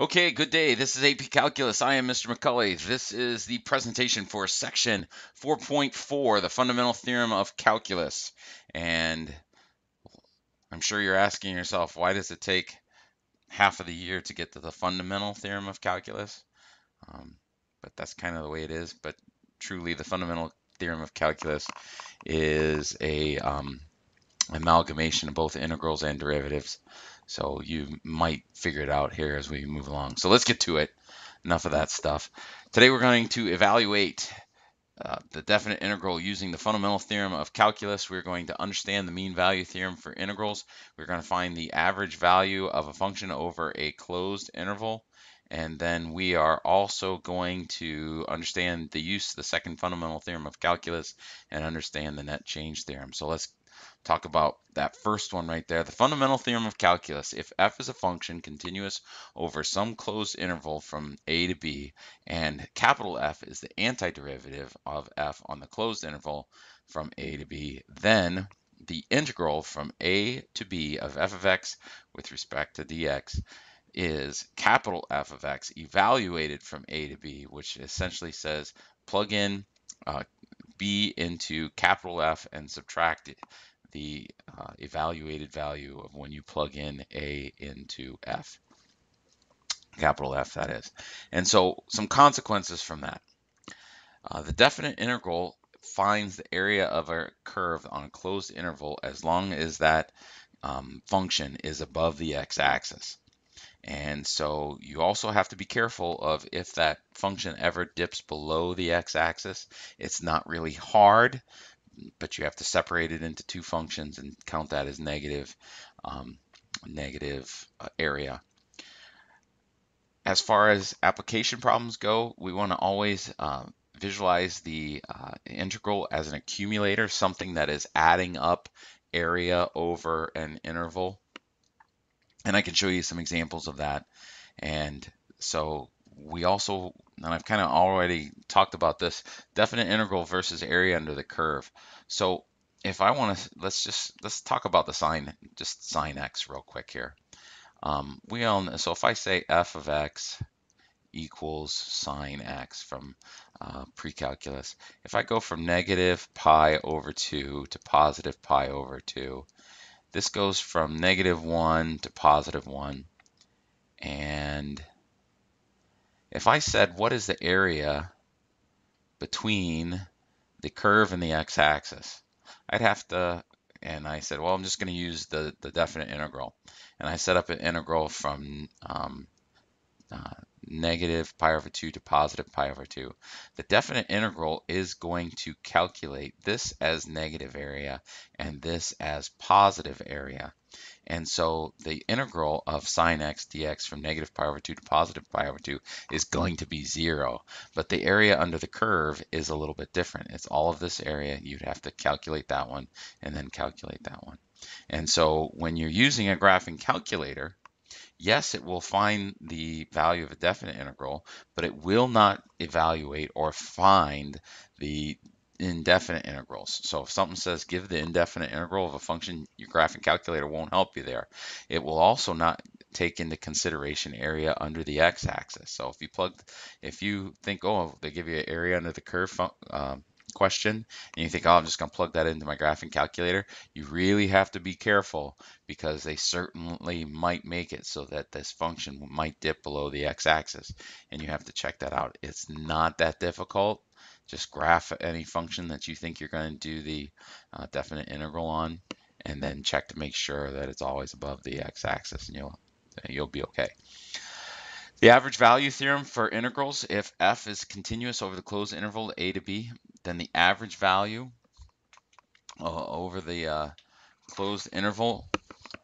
Okay, good day. This is AP Calculus. I am Mr. McColley. This is the presentation for section 4.4, the fundamental theorem of calculus. And I'm sure you're asking yourself, why does it take half of the year to get to the fundamental theorem of calculus? Um, but that's kind of the way it is. But truly, the fundamental theorem of calculus is a um, amalgamation of both integrals and derivatives. So you might figure it out here as we move along. So let's get to it. Enough of that stuff. Today we're going to evaluate uh, the definite integral using the fundamental theorem of calculus. We're going to understand the mean value theorem for integrals. We're going to find the average value of a function over a closed interval. And then we are also going to understand the use of the second fundamental theorem of calculus and understand the net change theorem. So let's talk about that first one right there. The fundamental theorem of calculus, if f is a function continuous over some closed interval from a to b, and capital F is the antiderivative of f on the closed interval from a to b, then the integral from a to b of f of x with respect to dx is capital F of x evaluated from a to b, which essentially says plug in uh, b into capital F and subtract the uh, evaluated value of when you plug in A into F, capital F that is. And so some consequences from that. Uh, the definite integral finds the area of a curve on a closed interval as long as that um, function is above the x-axis. And so you also have to be careful of if that function ever dips below the x-axis. It's not really hard but you have to separate it into two functions and count that as negative, um, negative uh, area. As far as application problems go, we want to always uh, visualize the uh, integral as an accumulator, something that is adding up area over an interval. And I can show you some examples of that. And so we also, and I've kind of already talked about this, definite integral versus area under the curve. So if I want to, let's just, let's talk about the sine, just sine x real quick here. Um, we own, so if I say f of x equals sine x from uh, pre-calculus, if I go from negative pi over 2 to positive pi over 2, this goes from negative 1 to positive 1. And if I said, what is the area between the curve and the x-axis? I'd have to, and I said, well, I'm just going to use the, the definite integral. And I set up an integral from um, uh, negative pi over 2 to positive pi over 2. The definite integral is going to calculate this as negative area and this as positive area. And so the integral of sine x dx from negative pi over 2 to positive pi over 2 is going to be 0. But the area under the curve is a little bit different. It's all of this area. You'd have to calculate that one and then calculate that one. And so when you're using a graphing calculator, yes, it will find the value of a definite integral, but it will not evaluate or find the indefinite integrals. So if something says give the indefinite integral of a function, your graphing calculator won't help you there. It will also not take into consideration area under the x-axis. So if you plug, if you think, oh, they give you an area under the curve um, question, and you think, oh, I'm just going to plug that into my graphing calculator, you really have to be careful because they certainly might make it so that this function might dip below the x-axis, and you have to check that out. It's not that difficult just graph any function that you think you're going to do the uh, definite integral on and then check to make sure that it's always above the x-axis and you'll you'll be okay. The average value theorem for integrals, if f is continuous over the closed interval a to b, then the average value uh, over the uh, closed interval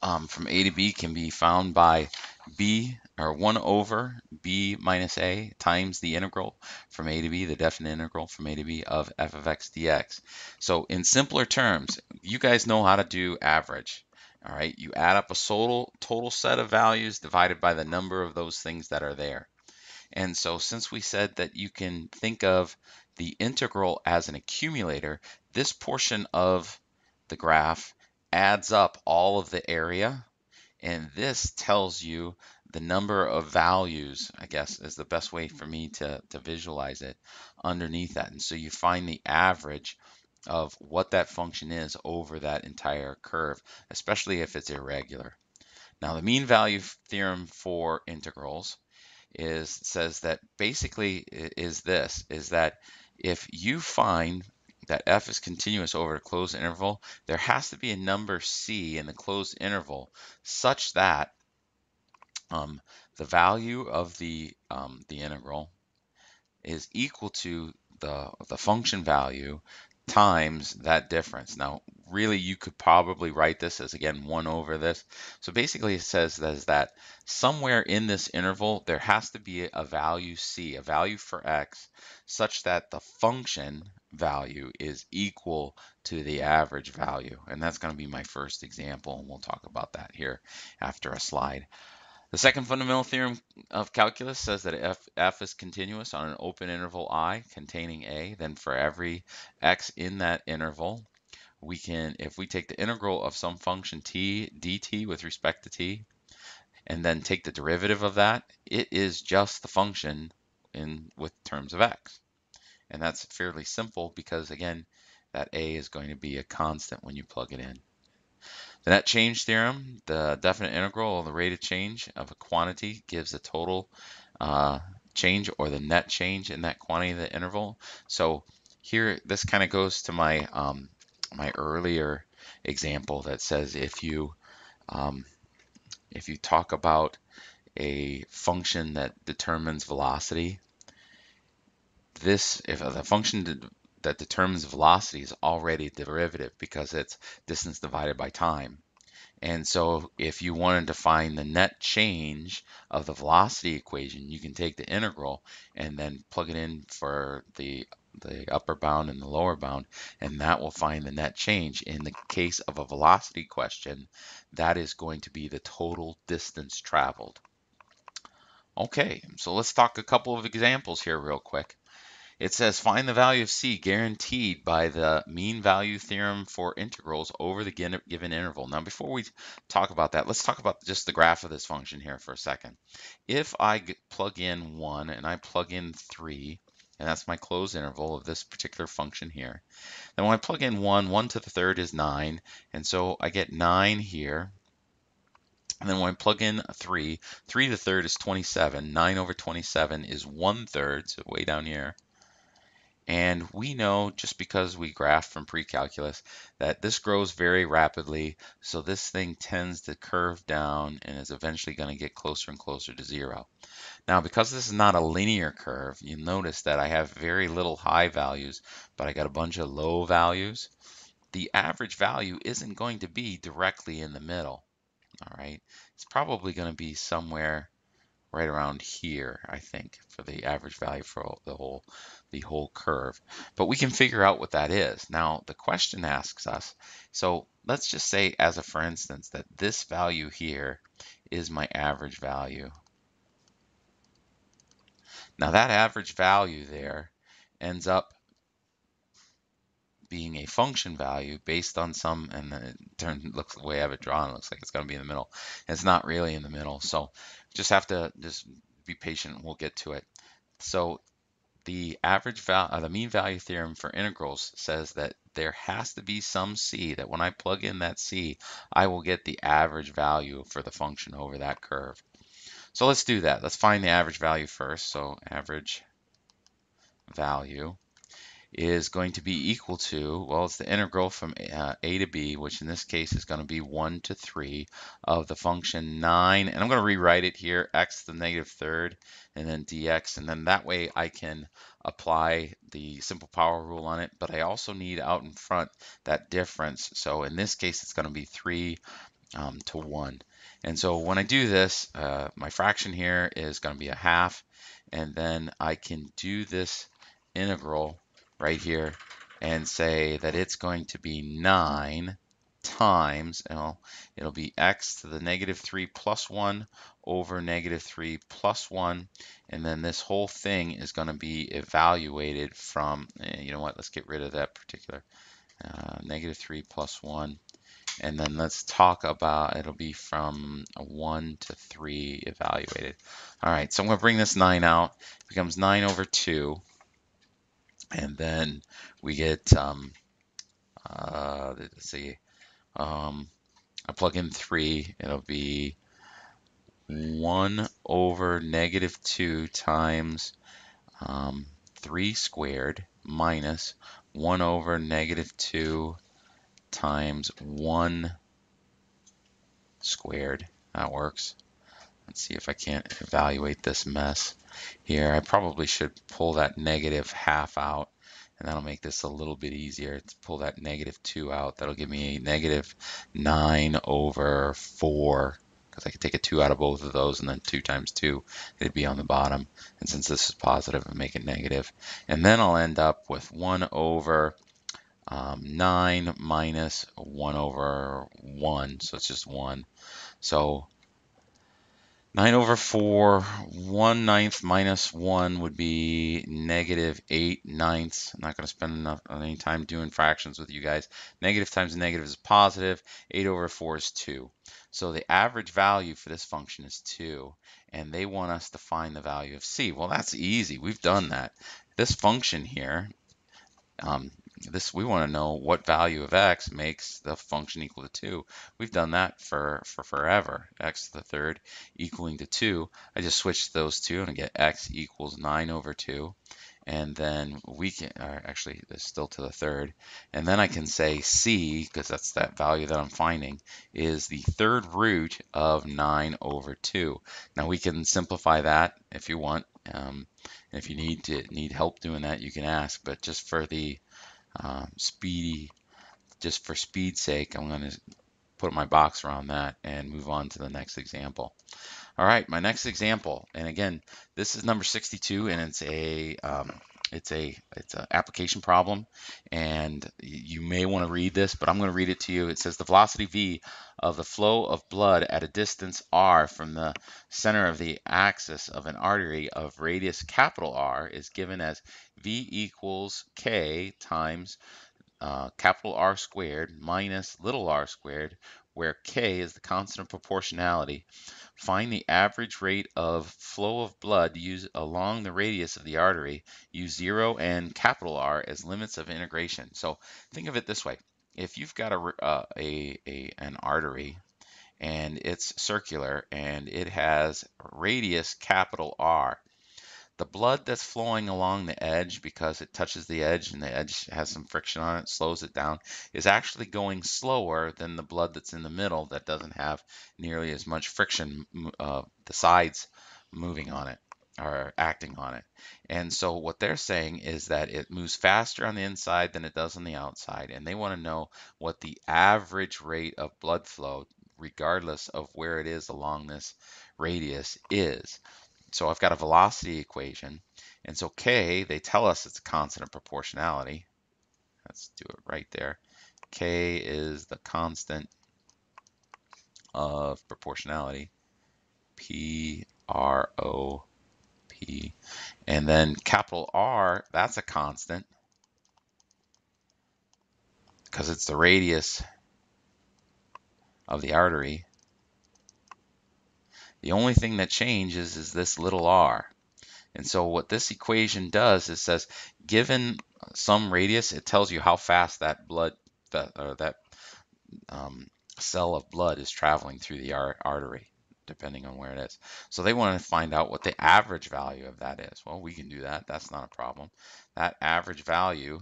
um, from a to b can be found by b or 1 over b minus a times the integral from a to b, the definite integral from a to b of f of x dx. So in simpler terms, you guys know how to do average. All right, you add up a total, total set of values divided by the number of those things that are there. And so since we said that you can think of the integral as an accumulator, this portion of the graph adds up all of the area and this tells you the number of values, I guess, is the best way for me to, to visualize it underneath that. And so you find the average of what that function is over that entire curve, especially if it's irregular. Now the mean value theorem for integrals is says that basically is this, is that if you find that f is continuous over a closed interval, there has to be a number c in the closed interval such that um, the value of the um, the integral is equal to the the function value times that difference. Now, really, you could probably write this as, again, 1 over this. So basically, it says that, is that somewhere in this interval, there has to be a value c, a value for x, such that the function value is equal to the average value. And that's going to be my first example, and we'll talk about that here after a slide. The second fundamental theorem of calculus says that if f is continuous on an open interval i containing a, then for every x in that interval, we can, if we take the integral of some function t dt with respect to t, and then take the derivative of that, it is just the function in with terms of x. And that's fairly simple because again, that a is going to be a constant when you plug it in. The net change theorem, the definite integral of the rate of change of a quantity gives the total uh, change or the net change in that quantity of the interval. So here, this kind of goes to my um, my earlier example that says if you um, if you talk about a function that determines velocity, this if the function that determines velocity is already a derivative because it's distance divided by time. And so if you wanted to find the net change of the velocity equation, you can take the integral and then plug it in for the the upper bound and the lower bound, and that will find the net change. In the case of a velocity question, that is going to be the total distance traveled. Okay, so let's talk a couple of examples here real quick. It says find the value of c guaranteed by the mean value theorem for integrals over the given interval. Now before we talk about that, let's talk about just the graph of this function here for a second. If I plug in 1 and I plug in 3, and that's my closed interval of this particular function here, then when I plug in 1, 1 to the third is 9, and so I get 9 here. And then when I plug in 3, 3 to the third is 27. 9 over 27 is 1 third, so way down here. And we know just because we graph from pre-calculus that this grows very rapidly. So this thing tends to curve down and is eventually going to get closer and closer to zero. Now, because this is not a linear curve, you notice that I have very little high values, but I got a bunch of low values. The average value isn't going to be directly in the middle. All right, it's probably going to be somewhere right around here, I think, for the average value for the whole the whole curve. But we can figure out what that is. Now, the question asks us, so let's just say as a for instance that this value here is my average value. Now that average value there ends up being a function value based on some, and then it turn, looks the way I have it drawn, it looks like it's going to be in the middle. It's not really in the middle, so just have to just be patient. We'll get to it. So the average value, uh, the mean value theorem for integrals says that there has to be some c that when I plug in that c, I will get the average value for the function over that curve. So let's do that. Let's find the average value first. So average value is going to be equal to, well, it's the integral from uh, a to b, which in this case is going to be 1 to 3 of the function 9. And I'm going to rewrite it here, x to the negative third, and then dx. And then that way I can apply the simple power rule on it. But I also need out in front that difference. So in this case, it's going to be 3 um, to 1. And so when I do this, uh, my fraction here is going to be a half. And then I can do this integral right here and say that it's going to be 9 times, well, it'll be x to the negative 3 plus 1 over negative 3 plus 1. And then this whole thing is going to be evaluated from, eh, you know what, let's get rid of that particular uh, negative 3 plus 1 And then let's talk about, it'll be from 1 to 3 evaluated. All right, so I'm going to bring this 9 out. It becomes 9 over 2. And then we get, um, uh, let's see, um, I plug in 3. It'll be 1 over negative 2 times um, 3 squared minus 1 over negative 2 times 1 squared. That works. Let's see if I can't evaluate this mess here. I probably should pull that negative half out and that'll make this a little bit easier. To pull that negative 2 out. That'll give me a negative 9 over 4 because I could take a 2 out of both of those and then 2 times 2 it'd be on the bottom. And since this is positive I make it negative. And then I'll end up with 1 over um, 9 minus 1 over 1 so it's just 1 so 9 over 4, 1 ninth minus 1 would be negative 8 ninths. I'm not going to spend enough, any time doing fractions with you guys. Negative times negative is positive. 8 over 4 is 2. So the average value for this function is 2, and they want us to find the value of c. Well, that's easy. We've done that. This function here, um, this we want to know what value of x makes the function equal to 2. We've done that for, for forever. x to the third equaling to 2. I just switch those two and I get x equals 9 over 2. And then we can, actually, it's still to the third. And then I can say c, because that's that value that I'm finding, is the third root of 9 over 2. Now we can simplify that if you want. Um, if you need to need help doing that, you can ask. But just for the um, speedy, just for speed's sake, I'm going to put my box around that and move on to the next example. All right, my next example, and again, this is number 62, and it's a um, it's a it's an application problem, and you may want to read this, but I'm going to read it to you. It says the velocity v of the flow of blood at a distance r from the center of the axis of an artery of radius capital R is given as v equals k times uh, capital R squared minus little r squared, where k is the constant of proportionality. Find the average rate of flow of blood used along the radius of the artery. Use 0 and capital R as limits of integration. So think of it this way. If you've got a, uh, a, a an artery and it's circular and it has radius capital R, the blood that's flowing along the edge because it touches the edge and the edge has some friction on it, slows it down, is actually going slower than the blood that's in the middle that doesn't have nearly as much friction, uh, the sides moving on it or acting on it. And so what they're saying is that it moves faster on the inside than it does on the outside. And they want to know what the average rate of blood flow, regardless of where it is along this radius, is. So I've got a velocity equation. And so K, they tell us it's a constant of proportionality. Let's do it right there. K is the constant of proportionality. P R O P. And then capital R, that's a constant because it's the radius of the artery. The only thing that changes is this little r. And so what this equation does is says, given some radius, it tells you how fast that blood, that, that um, cell of blood is traveling through the artery, depending on where it is. So they want to find out what the average value of that is. Well, we can do that. That's not a problem. That average value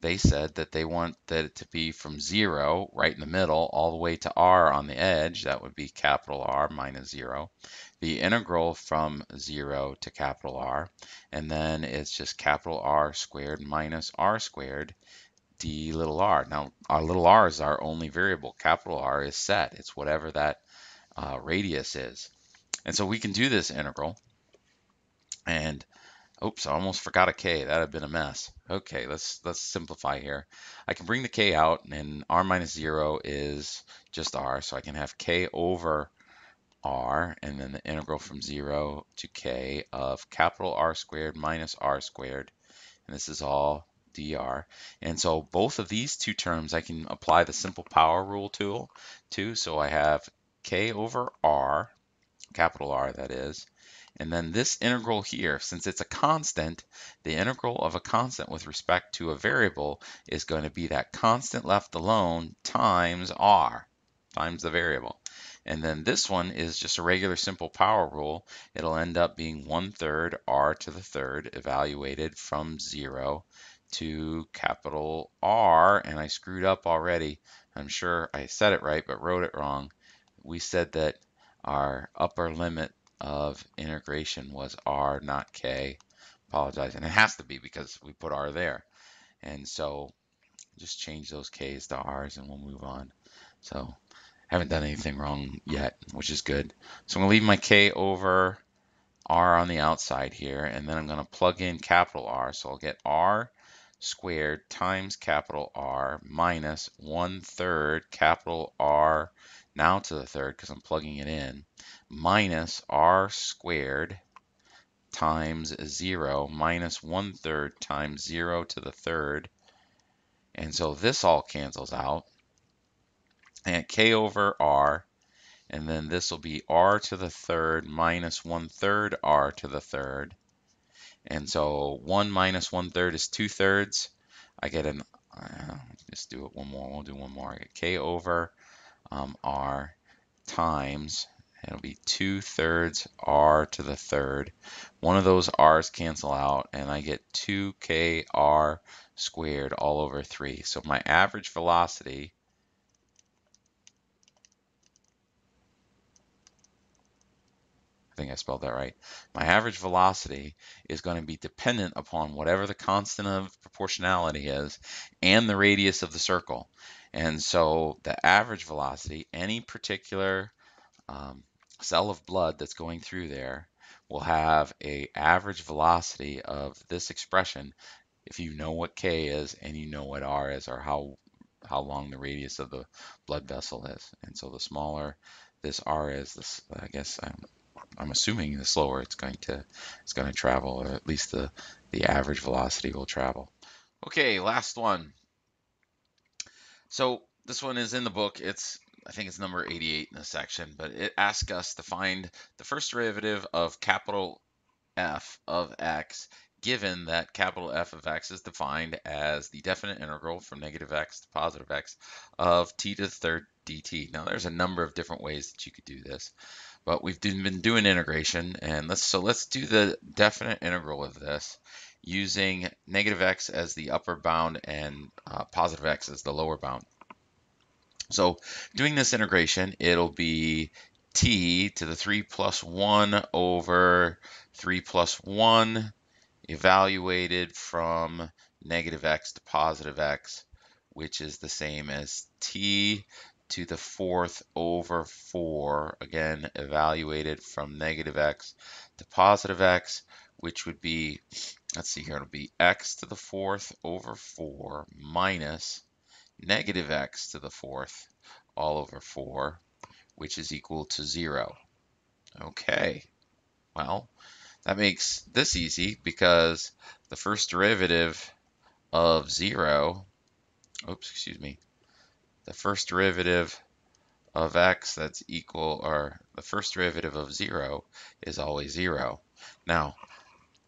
they said that they want that it to be from zero, right in the middle, all the way to r on the edge. That would be capital R minus zero. The integral from zero to capital R, and then it's just capital R squared minus r squared d little r. Now, our little r is our only variable. Capital R is set. It's whatever that uh, radius is. And so we can do this integral. And Oops, I almost forgot a k. That'd have been a mess. Okay, let's let's simplify here. I can bring the k out, and r minus 0 is just r, so I can have k over r, and then the integral from 0 to k of capital R squared minus r squared, and this is all dr. And so both of these two terms I can apply the simple power rule tool to. So I have k over r, capital R that is, and then this integral here, since it's a constant, the integral of a constant with respect to a variable is going to be that constant left alone times r, times the variable. And then this one is just a regular simple power rule. It'll end up being 1 third r to the third evaluated from 0 to capital R, and I screwed up already. I'm sure I said it right, but wrote it wrong. We said that our upper limit of integration was R, not K. Apologize. And it has to be because we put R there. And so just change those K's to R's and we'll move on. So haven't done anything wrong yet, which is good. So I'm going to leave my K over R on the outside here, and then I'm going to plug in capital R. So I'll get R squared times capital R minus one third capital R now to the third because I'm plugging it in minus r squared times 0 minus 1 third times 0 to the third. And so this all cancels out. And k over r, and then this will be r to the third minus 1 third r to the third. And so 1 minus 1 third is 2 thirds. I get an, uh, just do it one more, we'll do one more. I get k over um, r times It'll be 2 thirds r to the third. One of those r's cancel out, and I get 2kr squared all over 3. So my average velocity I think I spelled that right. My average velocity is going to be dependent upon whatever the constant of proportionality is and the radius of the circle. And so the average velocity, any particular um, cell of blood that's going through there will have a average velocity of this expression if you know what K is and you know what R is or how how long the radius of the blood vessel is. And so the smaller this R is, this I guess I'm I'm assuming the slower it's going to it's going to travel, or at least the the average velocity will travel. Okay, last one. So this one is in the book. It's I think it's number 88 in the section, but it asks us to find the first derivative of capital F of x given that capital F of x is defined as the definite integral from negative x to positive x of t to the third dt. Now there's a number of different ways that you could do this, but we've been doing integration and let's so let's do the definite integral of this using negative x as the upper bound and uh, positive x as the lower bound. So doing this integration, it'll be t to the 3 plus 1 over 3 plus 1 evaluated from negative x to positive x, which is the same as t to the fourth over 4, again, evaluated from negative x to positive x, which would be, let's see here, it'll be x to the fourth over 4 minus negative x to the fourth all over 4, which is equal to 0. Okay, well, that makes this easy because the first derivative of 0, oops, excuse me, the first derivative of x that's equal, or the first derivative of 0 is always 0. Now,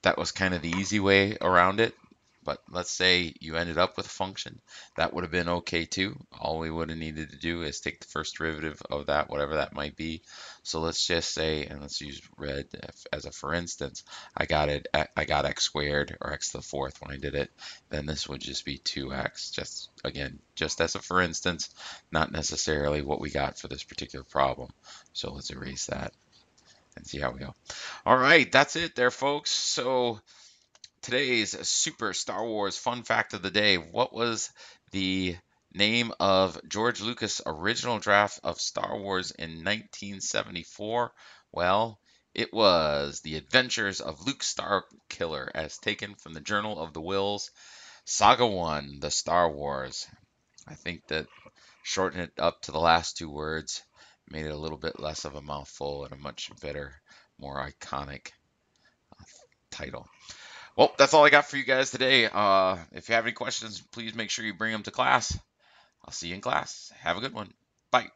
that was kind of the easy way around it but let's say you ended up with a function, that would have been okay too. All we would have needed to do is take the first derivative of that, whatever that might be. So let's just say, and let's use red as a for instance, I got it, I got x squared or x to the fourth when I did it. Then this would just be 2x, just again, just as a for instance, not necessarily what we got for this particular problem. So let's erase that and see how we go. All right, that's it there, folks. So today's super Star Wars fun fact of the day. What was the name of George Lucas' original draft of Star Wars in 1974? Well, it was The Adventures of Luke Starkiller, as taken from the Journal of the Whills, Saga 1, The Star Wars. I think that shorten it up to the last two words made it a little bit less of a mouthful and a much better, more iconic uh, title. Well, that's all I got for you guys today. Uh, if you have any questions, please make sure you bring them to class. I'll see you in class. Have a good one. Bye.